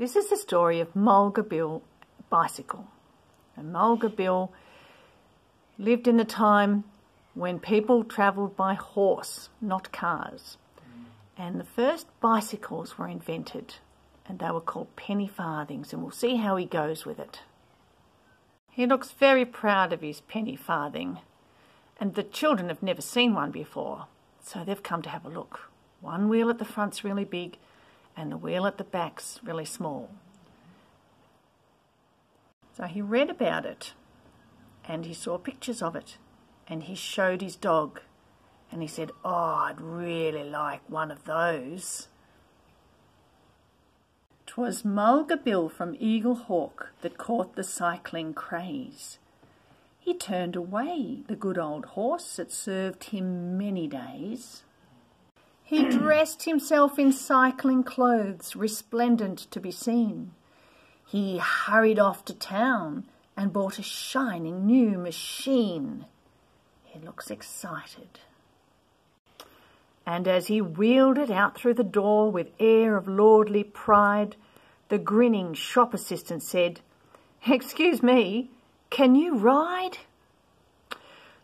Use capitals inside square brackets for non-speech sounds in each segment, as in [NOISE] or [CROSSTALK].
This is the story of Mulga Bill Bicycle. And Mulga Bill lived in the time when people travelled by horse, not cars. And the first bicycles were invented, and they were called penny farthings, and we'll see how he goes with it. He looks very proud of his penny farthing, and the children have never seen one before, so they've come to have a look. One wheel at the front's really big, and the wheel at the back's really small. So he read about it and he saw pictures of it and he showed his dog and he said, Oh, I'd really like one of those. 'Twas Mulga Bill from Eaglehawk that caught the cycling craze. He turned away the good old horse that served him many days. He [CLEARS THROAT] dressed himself in cycling clothes, resplendent to be seen. He hurried off to town and bought a shining new machine. He looks excited. And as he wheeled it out through the door with air of lordly pride, the grinning shop assistant said, Excuse me, can you ride?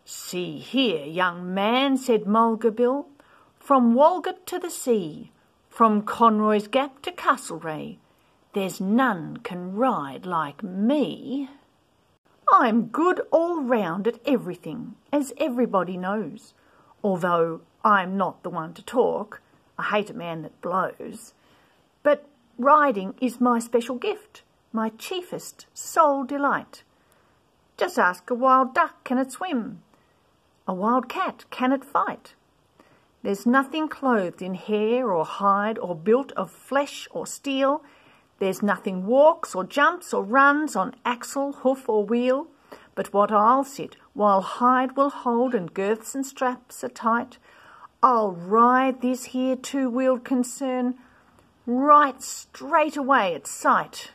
See here, young man, said Mulga Bill, from Walgett to the sea, from Conroy's Gap to Castlereagh, there's none can ride like me. I'm good all round at everything, as everybody knows, although I'm not the one to talk. I hate a man that blows. But riding is my special gift, my chiefest sole delight. Just ask a wild duck, can it swim? A wild cat, can it fight? There's nothing clothed in hair or hide or built of flesh or steel. There's nothing walks or jumps or runs on axle, hoof or wheel. But what I'll sit, while hide will hold and girths and straps are tight, I'll ride this here two-wheeled concern right straight away at sight.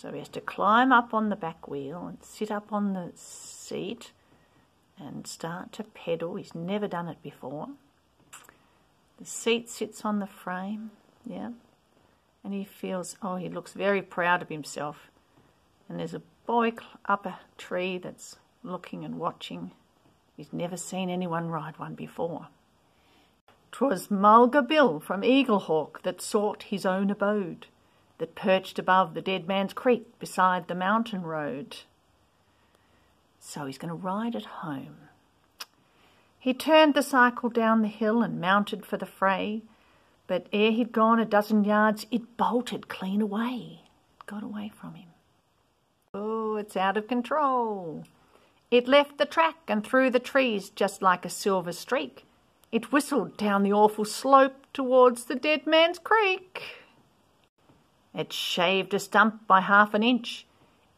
So he has to climb up on the back wheel and sit up on the seat and start to pedal. He's never done it before. The seat sits on the frame, yeah. And he feels, oh, he looks very proud of himself. And there's a boy up a tree that's looking and watching. He's never seen anyone ride one before. 'Twas Mulga Bill from Eaglehawk that sought his own abode that perched above the Dead Man's Creek beside the mountain road. So he's going to ride it home. He turned the cycle down the hill and mounted for the fray, but ere he'd gone a dozen yards, it bolted clean away. it got away from him. Oh, it's out of control. It left the track and through the trees just like a silver streak. It whistled down the awful slope towards the Dead Man's Creek. It shaved a stump by half an inch.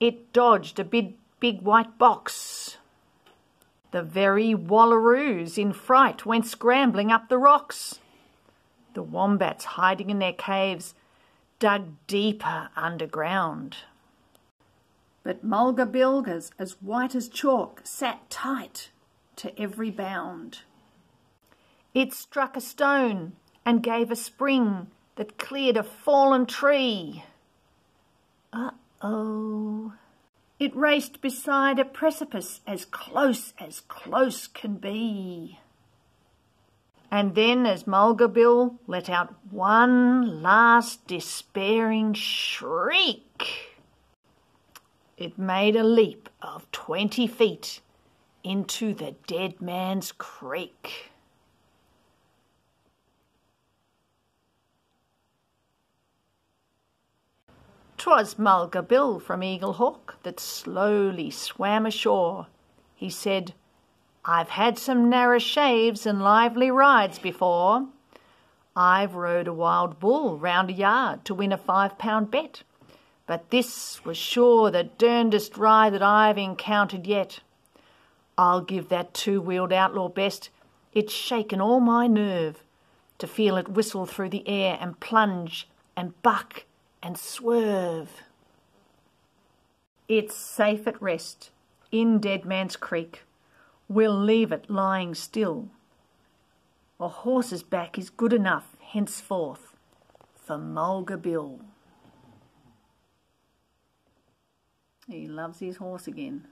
It dodged a big, big white box. The very wallaroos in fright went scrambling up the rocks. The wombats hiding in their caves dug deeper underground. But Mulga Bilgas, as white as chalk, sat tight to every bound. It struck a stone and gave a spring that cleared a fallen tree. Uh-oh. It raced beside a precipice as close as close can be. And then as Mulga Bill let out one last despairing shriek, it made a leap of twenty feet into the dead man's creek. 'Twas Mulga Bill from Eaglehawk that slowly swam ashore. He said, I've had some narrow shaves and lively rides before. I've rode a wild bull round a yard to win a five pound bet, but this was sure the derndest ride that I've encountered yet. I'll give that two-wheeled outlaw best. It's shaken all my nerve to feel it whistle through the air and plunge and buck and swerve. It's safe at rest in Dead Man's Creek. We'll leave it lying still. A horse's back is good enough henceforth for Mulga Bill. He loves his horse again.